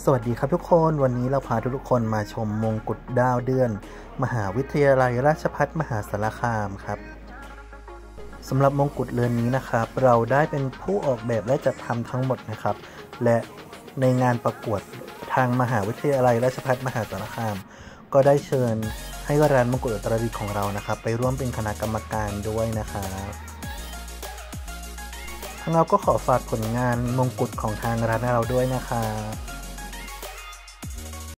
สวัสดีครับทุกคน วันนี้เราพาทุกคนมาชมมงกุฎดาวเดือน มหาวิทยาลัยราชพัฒมหาสารคามครับสำหรับมงกุฎเรือนนี้นะครับ เราได้เป็นผู้ออกแบบและจัดทำทั้งหมดนะครับ และในงานประกวดทางมหาวิทยาลัยราชพัฒมหาสารคาม ก็ได้เชิญให้ร้านมงกุฎอุตรดิตของเรานะครับ ไปร่วมเป็นคณะกรรมการด้วยนะครับทางเราก็ขอฝากผลงานมงกุฎของทางร้านเราด้วยนะครับ